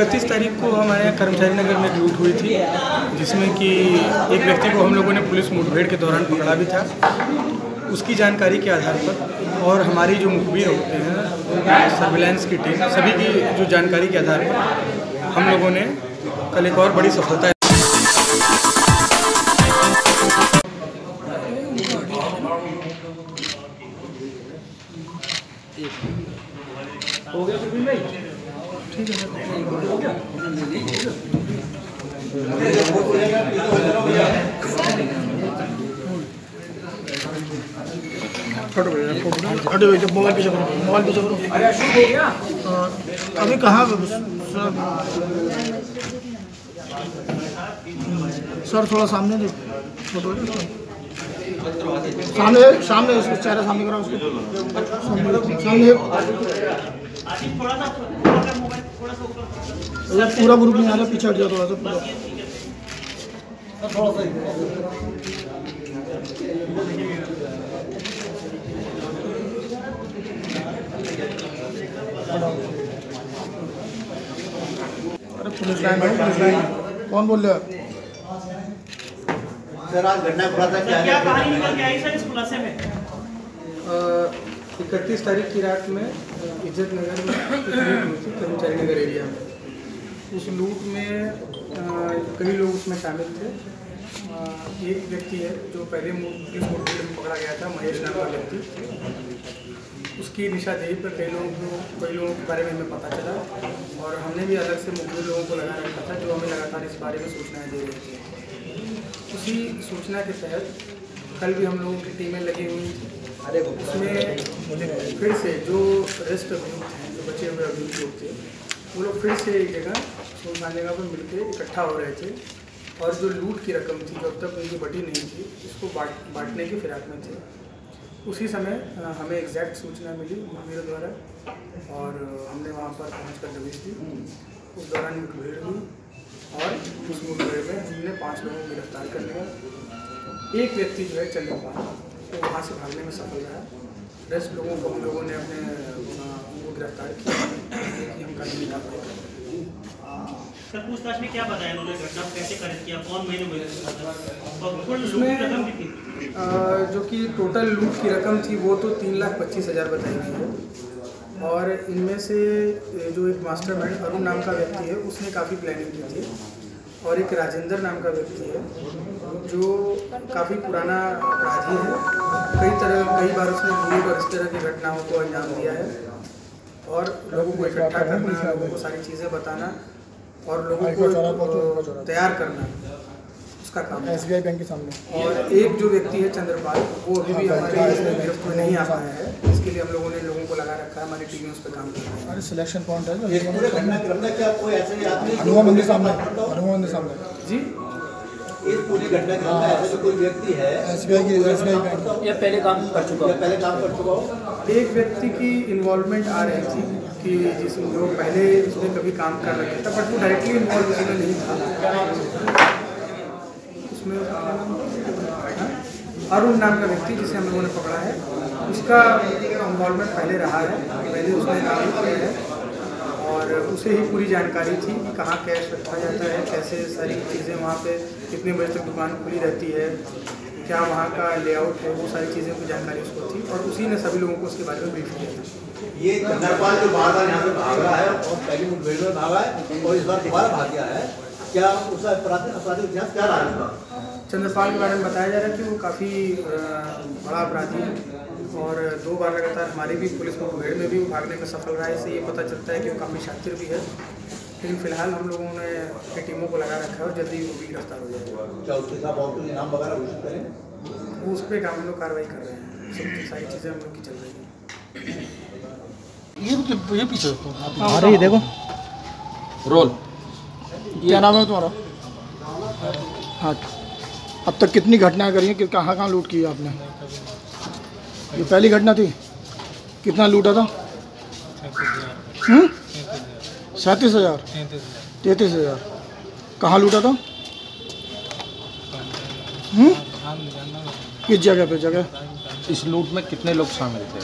इकतीस तारीख को हमारे यहाँ कर्मचारी नगर में लूट हुई थी जिसमें कि एक व्यक्ति को हम लोगों ने पुलिस मुठभेड़ के दौरान पकड़ा भी था। उसकी जानकारी के आधार पर और हमारी जो मुखबिर होते हैं सर्विलांस की टीम सभी की जो जानकारी के आधार पर हम लोगों ने कल एक और बड़ी सफलता हो गया ठीक है फ़ोटो जब मोबाइल पीछे करो मोबाइल पीछे करो हो अ, अभी कहाँ सर थोड़ा सामने फ़ोटो सामने सामने उसको चेहरा सामने सामने भैया पूरा ग्रुप नहीं आ रहा पीछे हट जाओ थोड़ा सा पूरा अरे पुलिस लाइन है पुलिस लाइन। कौन बोल रहे हो सर आज घटना खुलासा क्या क्या कहानी निकल के आई सर इस खुलासे में? इकतीस तारीख की रात में इज़्ज़त नगर कर्मचारी नगर एरिया में। उस लूट में कई लोग उसमें शामिल थे। एक व्यक्ति है जो पहले पुलिस मुठभेड़ में पकड़ा गया था, महेश नाम का व्यक्ति। उसकी निशादेही पर कई लोगों को, कई लोगों के बारे में हमें पता चला और हमने भी अलग से मुखबिर लोगों को लगा रखा था जो हमें लगातार इस बारे में सूचनाएँ दे रहे थी। उसी सूचना के तहत कल भी हम लोगों की टीमें लगी हुई अरे उसमें फिर से जो रेस्ट अभियुक्त हैं, जो बचे हुए अभियुक्त लोग थे, वो लोग फिर से एक जगह सुनसान जगह पर मिलकर इकट्ठा हो रहे थे। और जो लूट की रकम थी, जो अब तक उनकी बटी नहीं थी, उसको बांट, बांटने की फिराक में थे। उसी समय हमें एग्जैक्ट सूचना मिली मुखबिर द्वारा, और हमने वहाँ पर पहुँच कर दबिश दी। उस दौरान मुठभेड़ हुई, और उस मुठभेड़ में हमने पाँच लोगों को गिरफ़्तार कर लिया। एक व्यक्ति जो है चंद्रपाल वो वहाँ से भागने में सफल रहा। दस लोगों को हम लोगों ने अपने उनको गिरफ़्तार किया कि हम कानूनी कार्रवाई करें सर पूछताछ में क्या बताया उन्होंने घटना कैसे कर? किया कौन महीने में जो कि टोटल लूट की रकम थी वो तो तीन लाख पच्चीस हज़ार बताई गई है। और इनमें से जो एक मास्टर माइंड अरुण नाम का व्यक्ति है उसने काफ़ी प्लानिंग की थी। और एक राजेंद्र नाम का व्यक्ति है जो काफ़ी पुराना अपराधी है। कई तरह कई बार उसने लूट पर इस तरह की घटनाओं को अंजाम दिया है। और लोगों को इकट्ठा करना लोगों को सारी चीज़ें बताना और लोगों को अ, तैयार करना। उसका काम एस बी आई बैंक के सामने। और एक जो व्यक्ति है चंद्रपाल वो अभी भी हमारे गिरफ्त में नहीं आ पाया है। इसके लिए हम लोगों ने लोगों को लगा रखा है हमारी टीमें उस पर काम कर रही है। अरे सिलेक्शन पॉइंट है ये पूरे घटनाक्रम में क्या कोई ऐसे आदमी हनुमान मंदिर सामने हनुमान मंदिर सामने। जी? इस पूरी घटनाक्रम में ऐसा कोई व्यक्ति है? की बैंक। ये पहले काम कर चुका या पहले काम कर चुका हो? एक व्यक्ति की इन्वॉल्वमेंट आ रही थी कि जिस जो पहले उसने कभी काम कर रखे था बट वो डायरेक्टली इन्वॉल्व नहीं था। उसमें? अरुण नाम का व्यक्ति जिसे हम लोगों ने पकड़ा है, उसका इन्वॉल्वमेंट पहले रहा है, पहले उसने काम किया है और उसे ही पूरी जानकारी थी कि कहाँ कैश रखा जाता है, कैसे सारी चीज़ें वहाँ पे, कितने बजे तक दुकान खुली रहती है, क्या वहाँ का लेआउट है, वो सारी चीज़ें की जानकारी उसको थी और उसी ने सभी लोगों को उसके बारे में ब्रीफ किया था ये जो बार बार यहाँ से भाग रहा है, और पहली मुठभेड़ में भागा है और इस बार दोबारा भाग गया है क्या उस अपराधी इतिहास क्या रहा है चंद्रपाल के बारे में बताया जा रहा है कि वो काफ़ी बड़ा अपराधी है और दो बार लगातार हमारी भी पुलिस को मुठभेड़ में भी भागने में सफल रहा है इससे ये पता चलता है कि वो काफ़ी शातिर भी है। लेकिन फ़िलहाल हम लोगों ने अपनी टीमों को लगा रखा है और जल्दी वो भी गिरफ़्तार हो जाएगा। क्या उसके साथ और कोई नाम वगैरह घोषित करें? वो उस पर काम हम लोग कार्रवाई कर रहे हैं। सब सारी चीज़ें हम लोग की चल रही हैं। ये ये पीछे रही देखो। रोल। क्या नाम है तुम्हारा? हाँ अब तक कितनी घटनाएँ करी हैं? कि कहाँ कहाँ लूट की है आपने? ये पहली घटना थी? कितना लूटा था? हम्म? सैंतीस हज़ार। तैंतीस हज़ार। कहाँ लूटा था? हम्म? किस जगह पे? जगह? इस लूट में कितने लोग शामिल थे?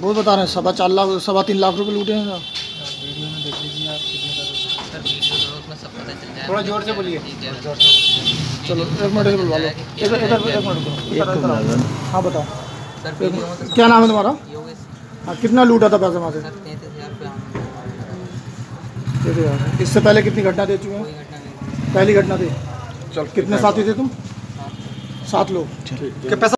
वो बता रहे हैं सवा चार लाख सवा तीन लाख रुपए लूटे हैं में देख लीजिए आप कितने का सर वीडियो तो उसमें सब पता चल जाएगा थोड़ा ज़ोर से बोलिए। चलो एक मिनट से बुलवा लो। इधर इधर एक मिनट रुको। इधर इधर आओ। हाँ बताओ। सर तो। क्या नाम है तुम्हारा? हाँ कितना लूटा था पैसे वहाँ से? इससे पहले कितनी घटना दे चुके हैं? पहली घटना थी। चल कितने साथी थे तुम? सात। लोग। क्या पैसा